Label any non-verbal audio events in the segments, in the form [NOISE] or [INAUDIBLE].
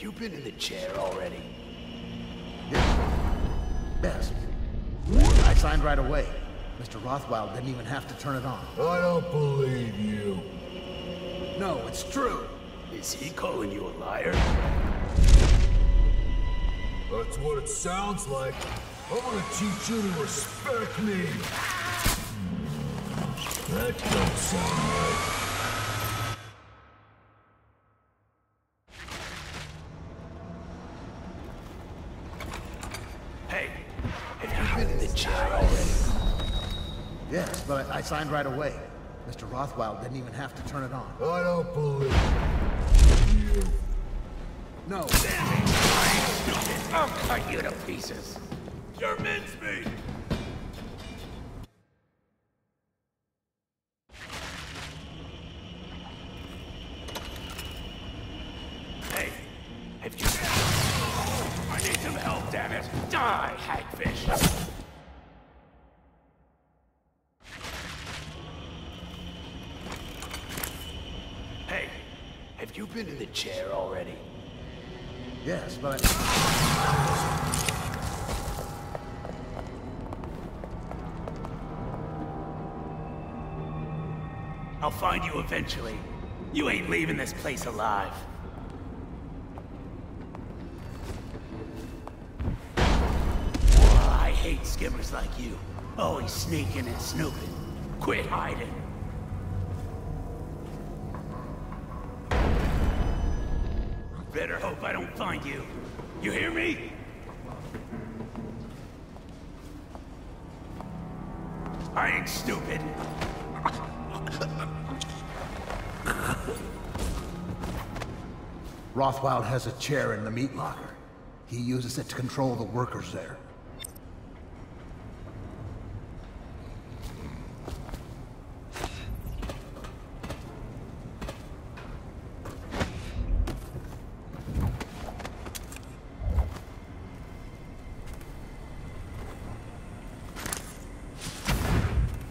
You been in the chair already? Yes. I signed right away. Mr. Rothwild didn't even have to turn it on. I don't believe you. No, it's true. Is he calling you a liar? That's what it sounds like. I'm gonna teach you to respect me. That don't sound right. Signed right away. Mr. Rothwild didn't even have to turn it on. I don't believe you. No. I'll cut you to pieces. You're mincemeat! Hey, have you... Oh, I need some help, damn it! Die, hagfish! Hey, have been in the chair already? Yes, but. I'll find you eventually. You ain't leaving this place alive. I hate skimmers like you. Always sneaking and snooping. Quit hiding. I don't find you. You hear me? I ain't stupid. Rothwild has a chair in the meat locker. He uses it to control the workers there.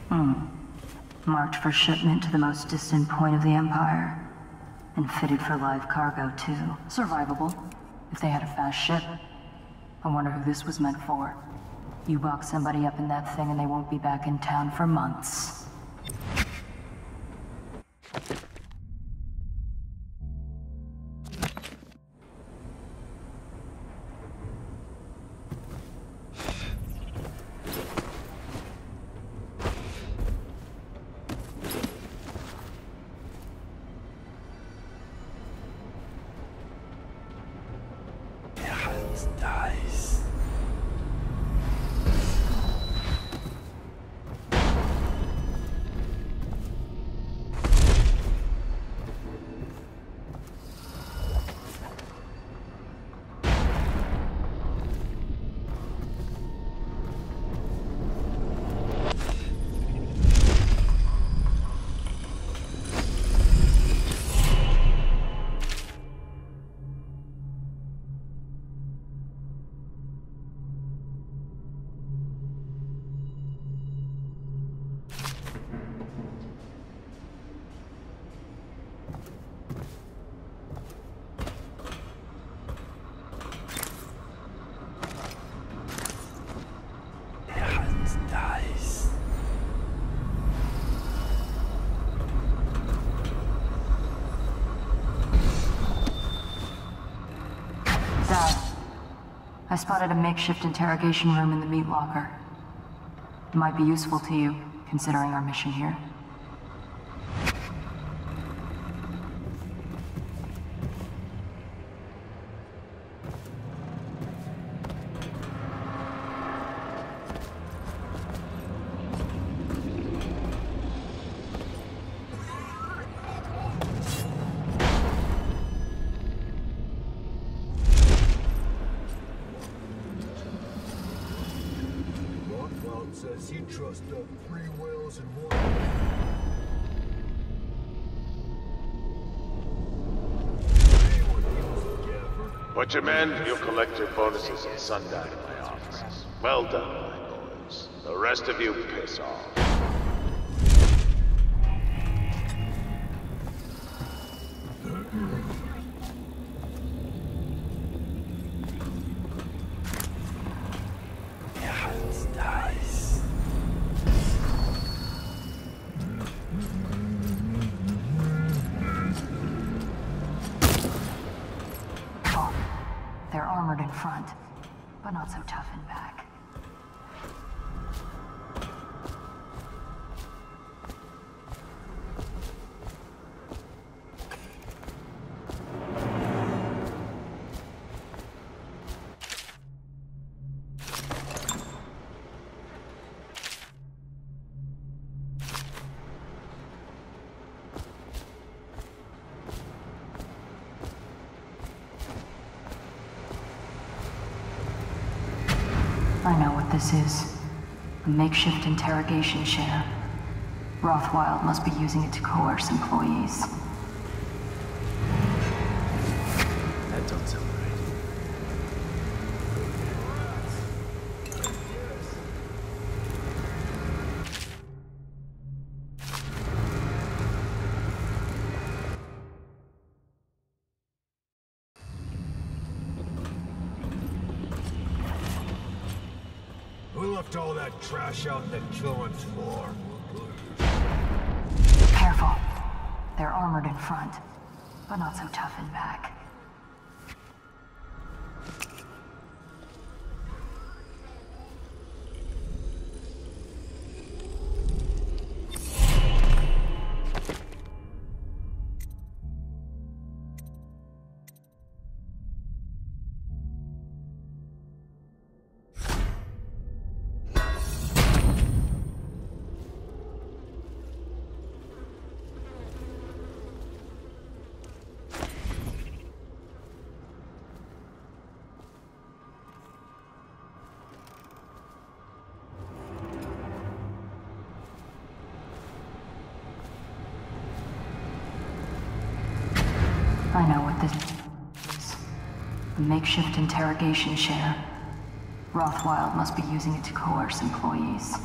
Hmm. Marked for shipment to the most distant point of the Empire. And fitted for live cargo, too. Survivable, if they had a fast ship. I wonder who this was meant for. You box somebody up in that thing and they won't be back in town for months. Spotted a makeshift interrogation room in the meat locker. It might be useful to you, considering our mission here. Gaffer. Butcher men, you'll collect your bonuses at sundown in my offices. Well done, my boys. The rest of you piss off. Know what this is. A makeshift interrogation chair. Rothwild must be using it to coerce employees. That don't sound right. That out the killing floor? Careful. They're armored in front, but not so tough in back. Makeshift interrogation chair. Rothwild must be using it to coerce employees.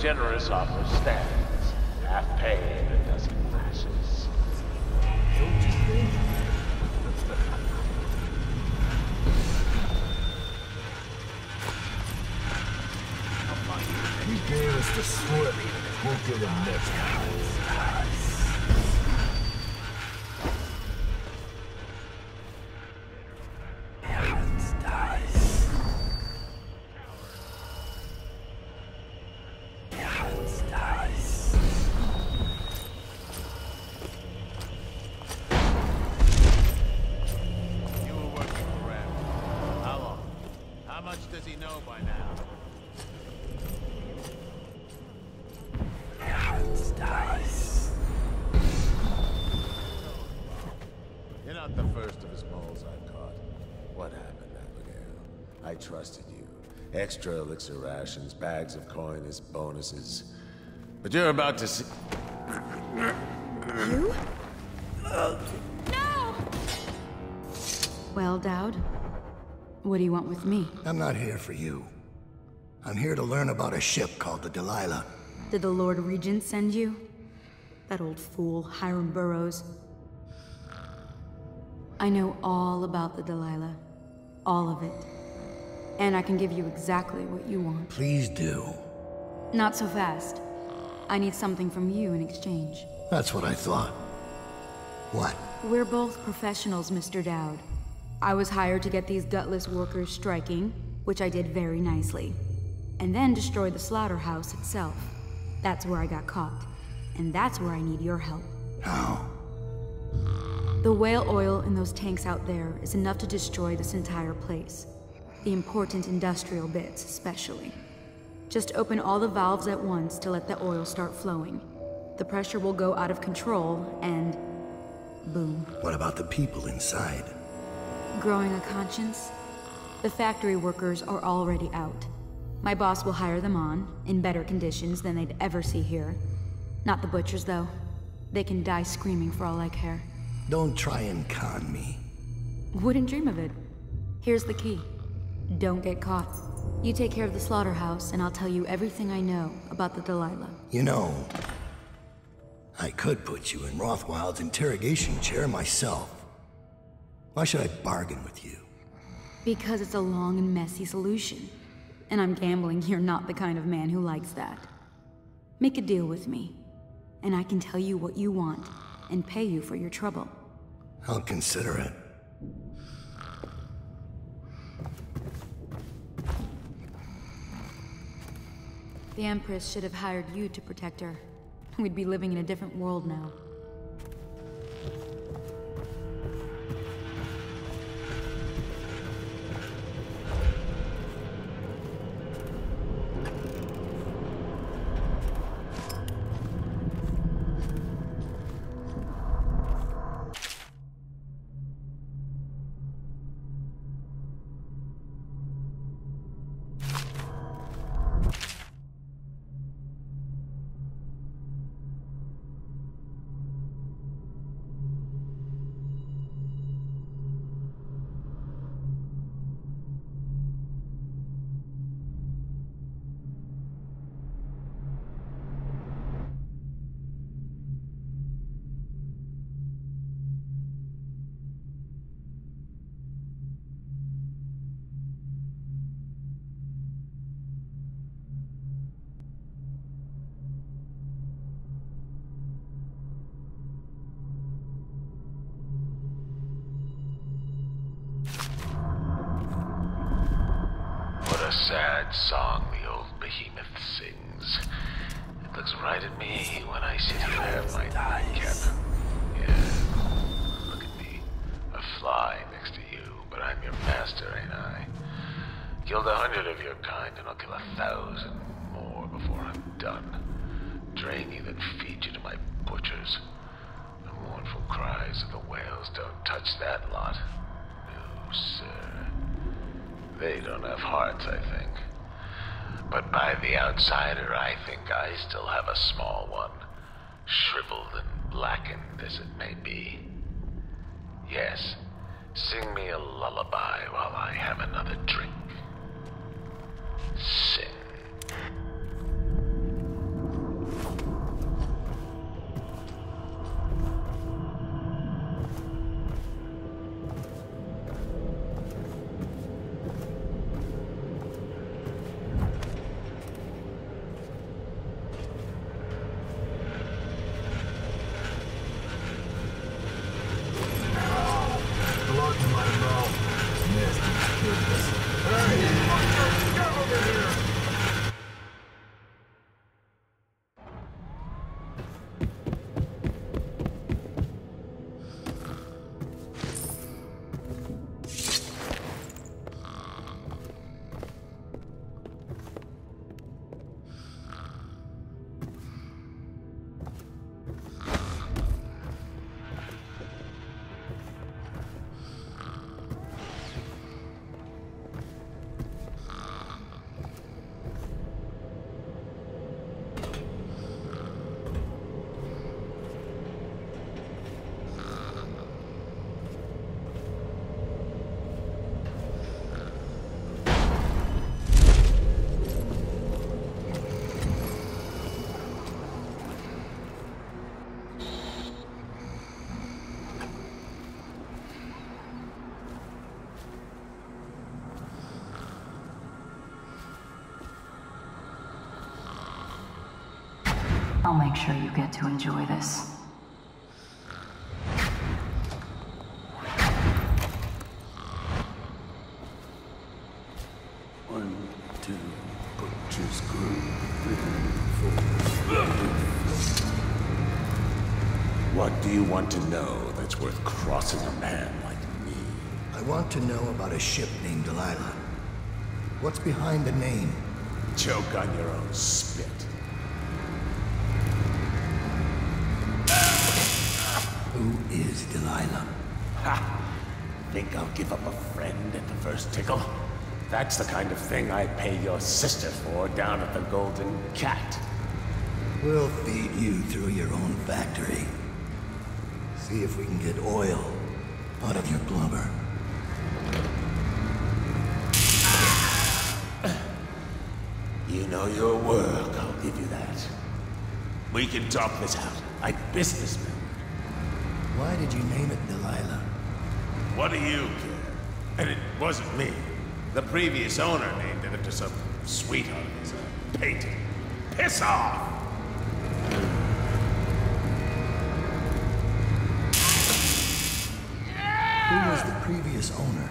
Generous offer stands. Half pay and a dozen lashes. He gave us the slip. We'll get him next time. Extra elixir rations, bags of coin as bonuses. But you're about to see... You? No! Well, Daud, what do you want with me? I'm not here for you. I'm here to learn about a ship called the Delilah. Did the Lord Regent send you? That old fool, Hiram Burrows. I know all about the Delilah. All of it. And I can give you exactly what you want. Please do. Not so fast. I need something from you in exchange. That's what I thought. What? We're both professionals, Mr. Daud. I was hired to get these gutless workers striking, which I did very nicely. And then destroy the slaughterhouse itself. That's where I got caught. And that's where I need your help. How? The whale oil in those tanks out there is enough to destroy this entire place. The important industrial bits, especially. Just open all the valves at once to let the oil start flowing. The pressure will go out of control, and boom. What about the people inside? Growing a conscience? The factory workers are already out. My boss will hire them on, in better conditions than they'd ever see here. Not the butchers, though. They can die screaming for all I care. Don't try and con me. Wouldn't dream of it. Here's the key. Don't get caught. You take care of the slaughterhouse, and I'll tell you everything I know about the Delilah. You know, I could put you in Rothwild's interrogation chair myself. Why should I bargain with you? Because it's a long and messy solution. And I'm gambling you're not the kind of man who likes that. Make a deal with me, and I can tell you what you want, and pay you for your trouble. I'll consider it. The Empress should have hired you to protect her. We'd be living in a different world now. Sad song the old behemoth sings. It looks right at me when I sit here at my nightcap. Yeah, look at me. A fly next to you, but I'm your master, ain't I? Killed a hundred of your kind, and I'll kill a thousand more before I'm done. Drain you, then feed you to my butchers. The mournful cries of the whales don't touch that lot. No, sir. They don't have hearts, I think. But by the outsider, I think I still have a small one. Shriveled and blackened as it may be. Yes, sing me a lullaby while I have another I'll make sure you get to enjoy this. One, two, butcher's crew. What do you want to know that's worth crossing a man like me? I want to know about a ship named Delilah. What's behind the name? Choke on your own spit. Is Delilah? Ha! Think I'll give up a friend at the first tickle? That's the kind of thing I pay your sister for down at the Golden Cat. We'll feed you through your own factory. See if we can get oil out of your blubber. You know your work, I'll give you that. We can talk this out, like businessmen. Why did you name it Delilah? What do you care? And it wasn't me. The previous owner named it after some sweetheart of his uh, painting. Piss off! Who was the previous owner?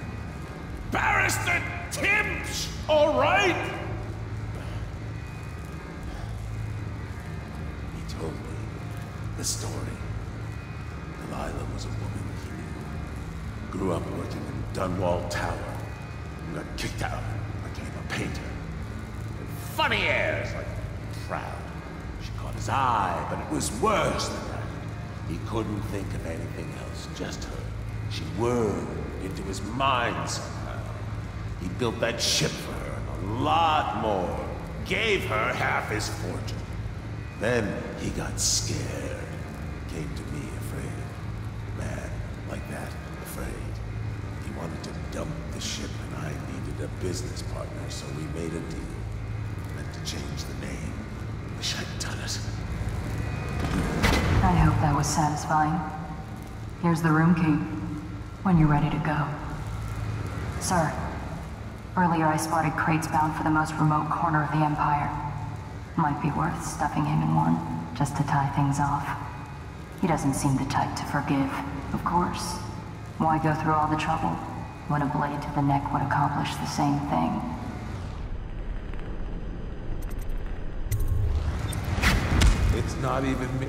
Barrister Timsh! All right? He told me the story. Was a woman. Grew up working in Dunwall Tower. Got kicked out. Became a painter. And funny airs, like proud. She caught his eye, but it was worse than that. He couldn't think of anything else, just her. She whirled into his mind somehow. He built that ship for her and a lot more. Gave her half his fortune. Then he got scared. Came to me afraid. Like that, afraid. He wanted to dump the ship and I needed a business partner, so we made a deal. Meant to change the name. Wish I'd done it. I hope that was satisfying. Here's the room key. When you're ready to go. Sir, earlier I spotted crates bound for the most remote corner of the Empire. Might be worth stuffing him in one, just to tie things off. He doesn't seem the type to forgive, of course. Why go through all the trouble when a blade to the neck would accomplish the same thing? It's not even me.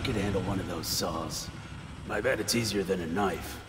I could handle one of those saws. I bet it's easier than a knife.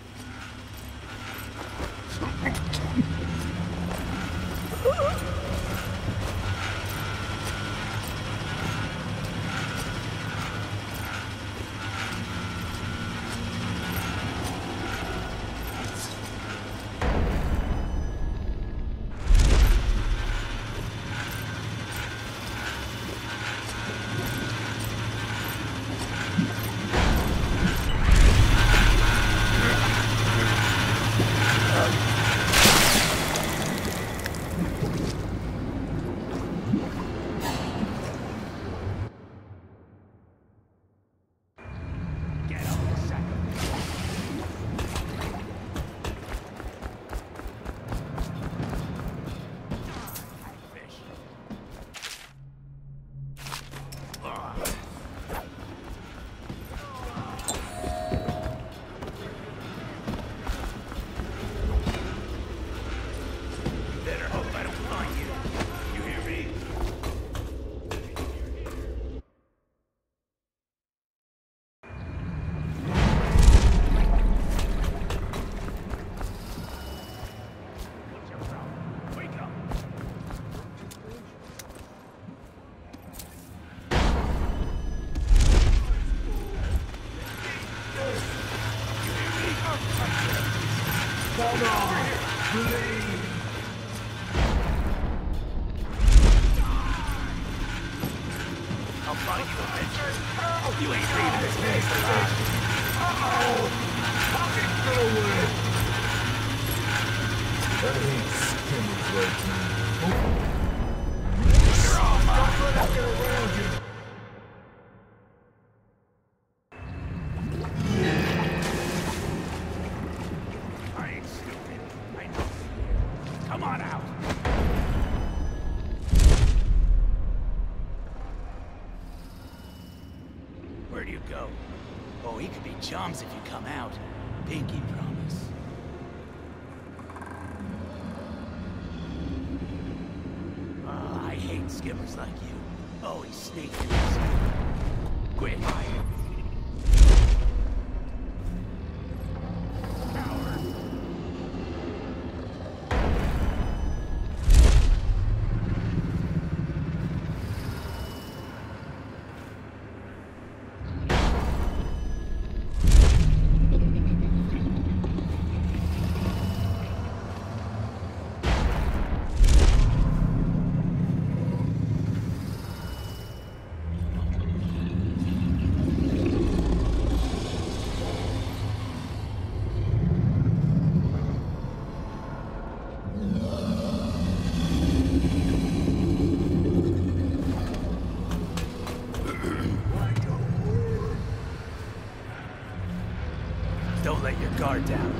arms guard down.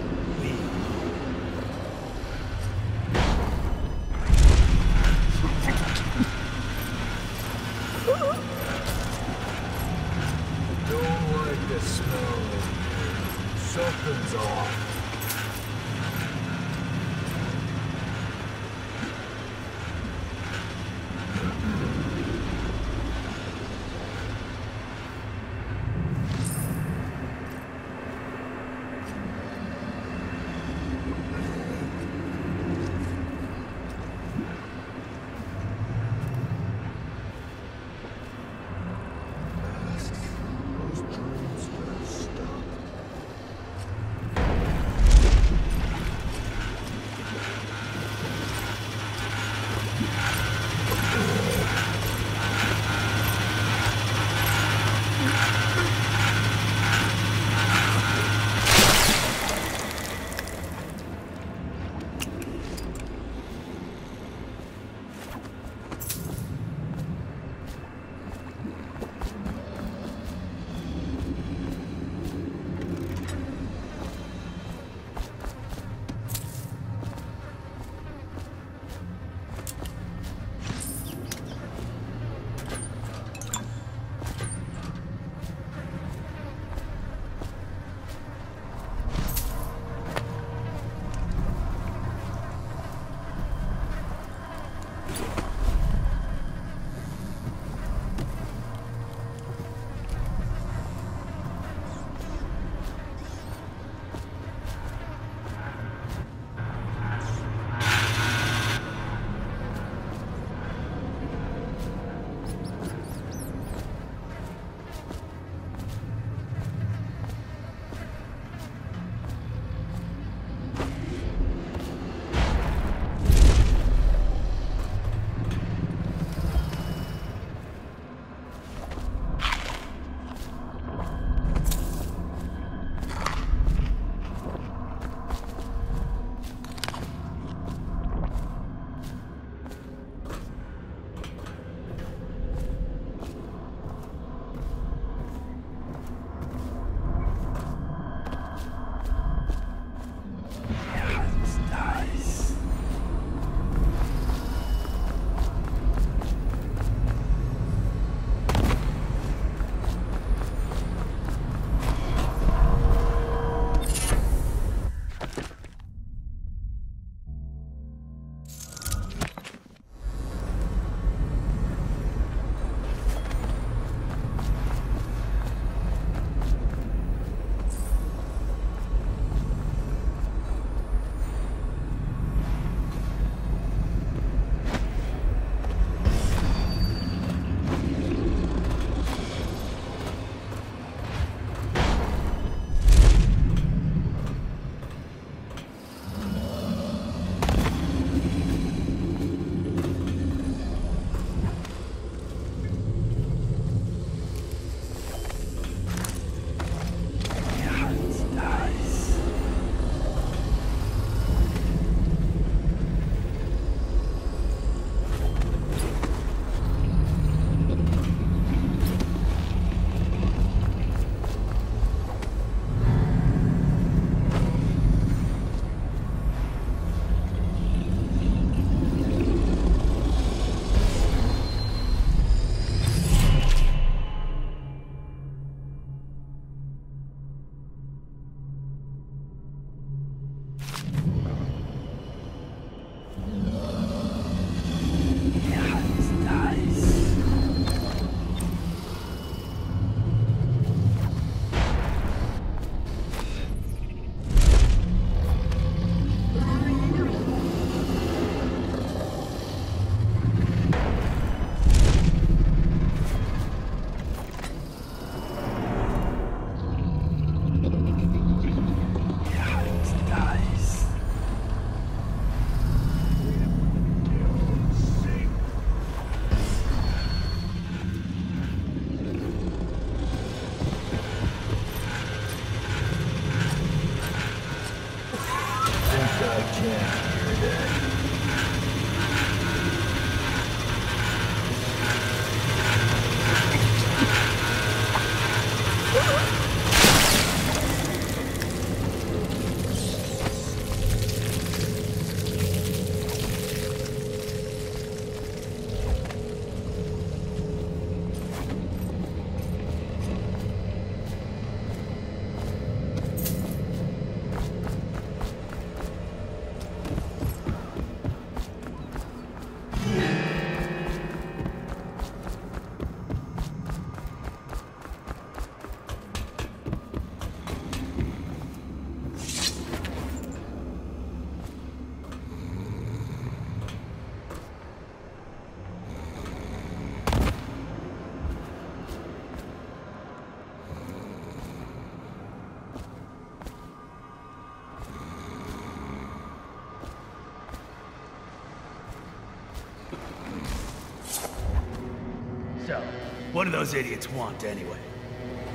What do those idiots want, anyway?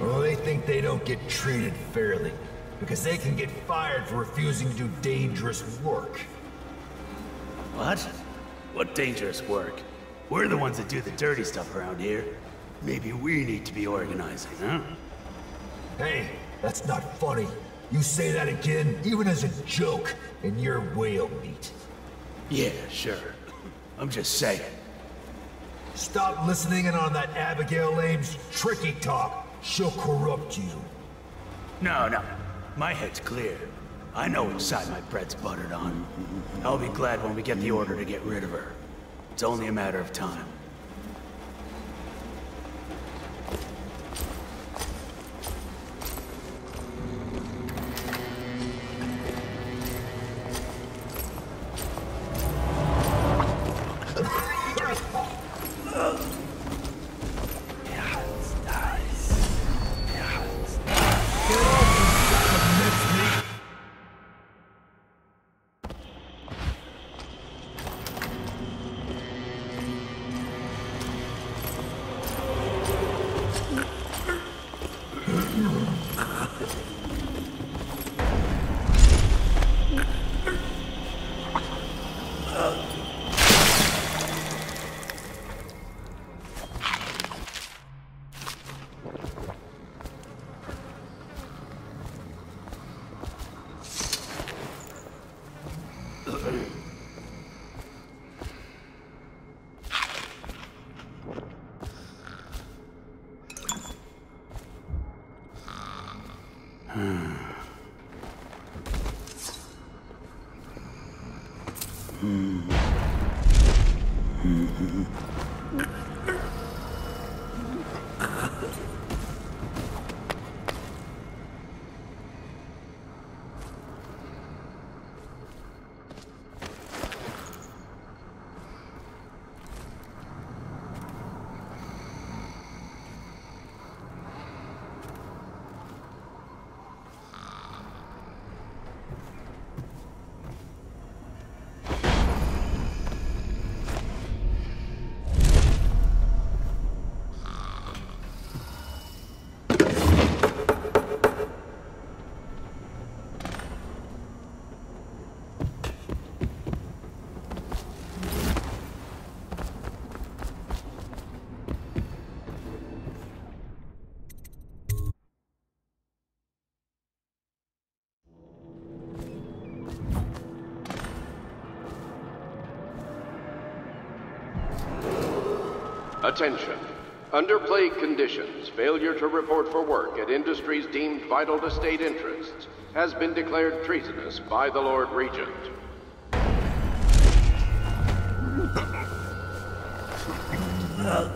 Well, they think they don't get treated fairly. Because they can get fired for refusing to do dangerous work. What? What dangerous work? We're the ones that do the dirty stuff around here. Maybe we need to be organizing, huh? Hey, that's not funny. You say that again, even as a joke, and you're whale meat. Yeah, sure. I'm just saying. Stop listening in on that Abigail Ames tricky talk. She'll corrupt you. No, no. My head's clear. I know what side my bread's buttered on. I'll be glad when we get the order to get rid of her. It's only a matter of time. Attention. Under plague conditions, failure to report for work at industries deemed vital to state interests has been declared treasonous by the Lord Regent. [LAUGHS]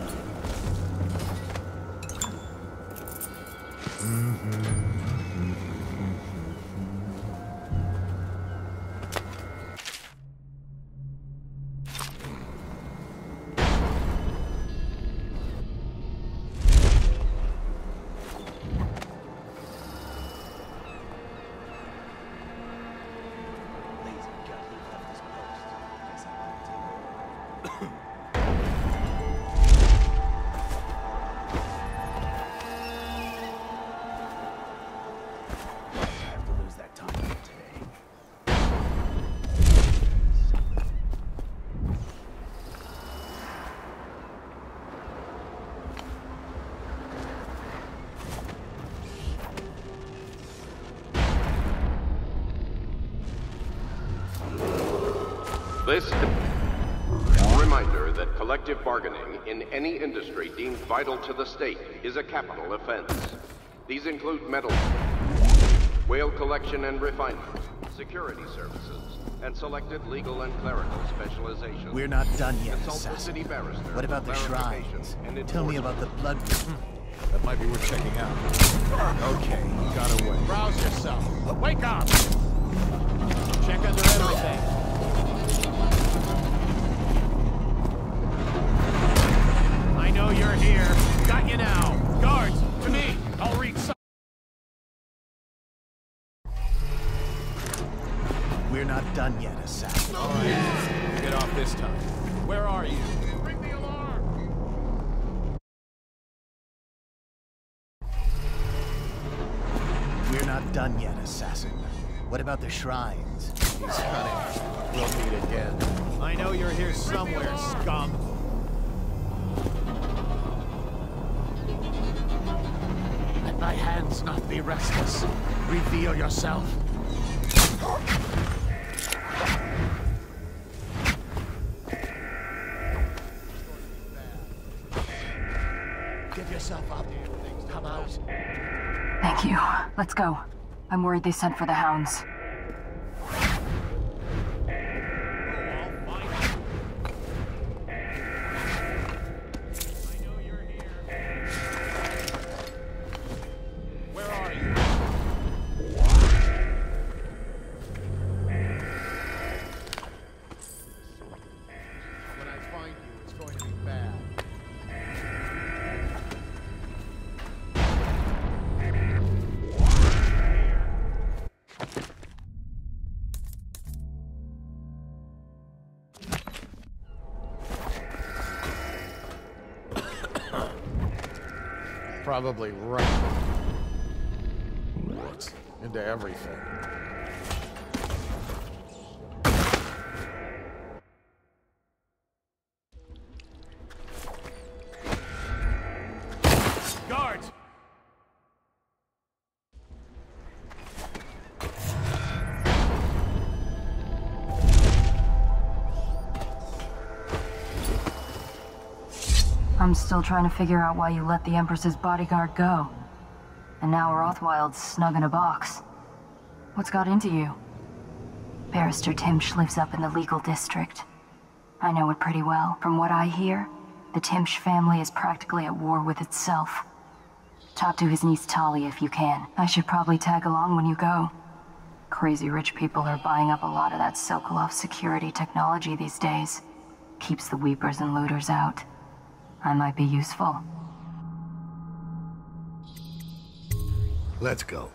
This reminder that collective bargaining in any industry deemed vital to the state is a capital offense. These include metal, whale collection and refinement, security services, and selected legal and clerical specializations. We're not done yet, Consult assassin. city barrister What about the for shrines? Tell me about the blood. That might be worth checking out. Okay, he got away. Rouse yourself. Wake up! Check under everything. you're here. Got you now. Guards, to me. I'll reach We're not done yet, Assassin. All right. Yeah. Get off this time. Where are you? Ring the alarm! We're not done yet, Assassin. What about the shrine? Be restless. Reveal yourself. Give yourself up. Come out. Thank you. Let's go. I'm worried they sent for the hounds. Probably right. Into everything. I'm still trying to figure out why you let the Empress's bodyguard go. And now Rothwild's snug in a box. What's got into you? Barrister Timsh lives up in the legal district. I know it pretty well. From what I hear, the Timsh family is practically at war with itself. Talk to his niece Tali if you can. I should probably tag along when you go. Crazy rich people are buying up a lot of that Sokolov security technology these days. Keeps the weepers and looters out. I might be useful. Let's go.